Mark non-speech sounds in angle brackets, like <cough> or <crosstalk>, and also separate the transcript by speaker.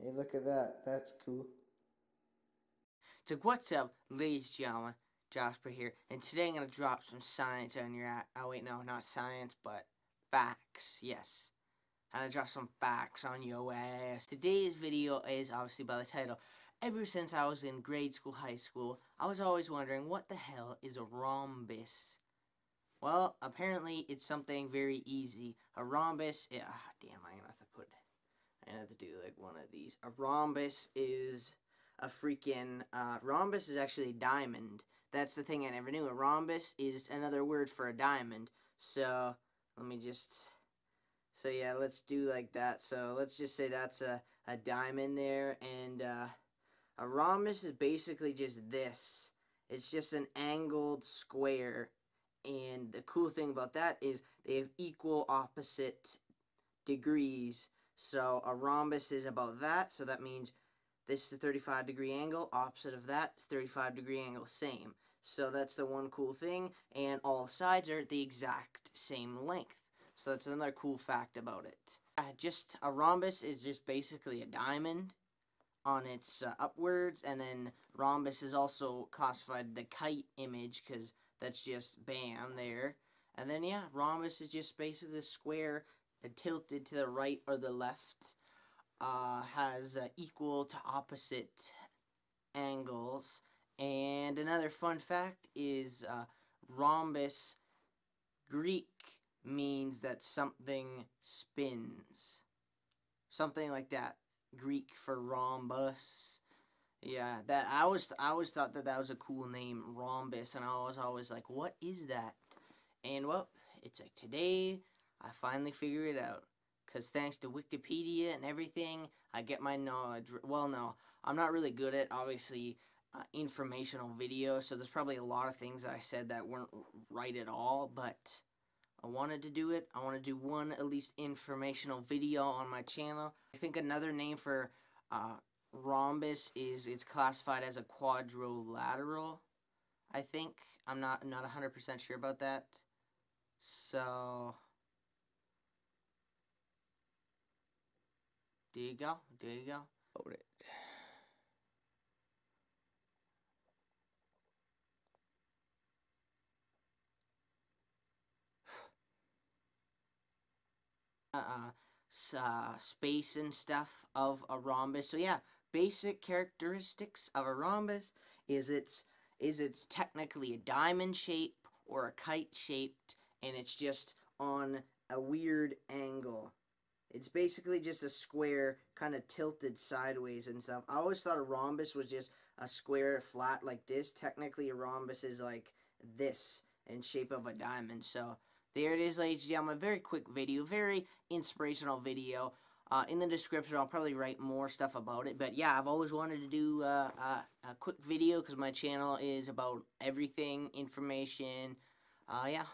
Speaker 1: Hey, look at that. That's cool.
Speaker 2: So what's up, ladies and gentlemen? Jasper here, and today I'm going to drop some science on your. Oh wait, no, not science, but facts, yes. I'm going to drop some facts on your ass. Today's video is obviously by the title. Ever since I was in grade school, high school, I was always wondering what the hell is a rhombus? Well, apparently it's something very easy. A rhombus, yeah, ah, damn, I'm going to have to put, To have to do like one of these. A rhombus is a freaking, uh, rhombus is actually a diamond. That's the thing I never knew. A rhombus is another word for a diamond. So, let me just, so yeah, let's do like that. So, let's just say that's a, a diamond there. And, uh, a rhombus is basically just this. It's just an angled square and the cool thing about that is they have equal opposite degrees. So a rhombus is about that, so that means this is a 35 degree angle, opposite of that is 35 degree angle, same. So that's the one cool thing, and all sides are the exact same length. So that's another cool fact about it. Uh, just a rhombus is just basically a diamond on its uh, upwards, and then rhombus is also classified the kite image because that's just bam there. And then yeah, rhombus is just basically a square tilted to the right or the left. Uh, has uh, equal to opposite angles. And another fun fact is uh, rhombus Greek means that something spins. Something like that. Greek for rhombus. Yeah, that I always I always thought that that was a cool name, rhombus, and I was always like, what is that? And well, it's like today I finally figured it out. Cause thanks to Wikipedia and everything, I get my knowledge. Well, no, I'm not really good at obviously uh, informational video, so there's probably a lot of things that I said that weren't right at all. But I wanted to do it. I want to do one at least informational video on my channel. I think another name for uh, rhombus is it's classified as a quadrilateral. I think I'm not not 100% sure about that. So there you go. There you go. Hold it. <sighs> uh, uh, space and stuff of a rhombus. So yeah, basic characteristics of a rhombus is it's is it's technically a diamond shape or a kite shaped and it's just on a weird angle. It's basically just a square kind of tilted sideways and stuff. I always thought a rhombus was just a square flat like this. Technically a rhombus is like this in shape of a diamond. So there it is ladies and gentlemen. A very quick video. Very inspirational video. Uh, in the description, I'll probably write more stuff about it. But yeah, I've always wanted to do uh, a, a quick video because my channel is about everything, information. Uh, yeah.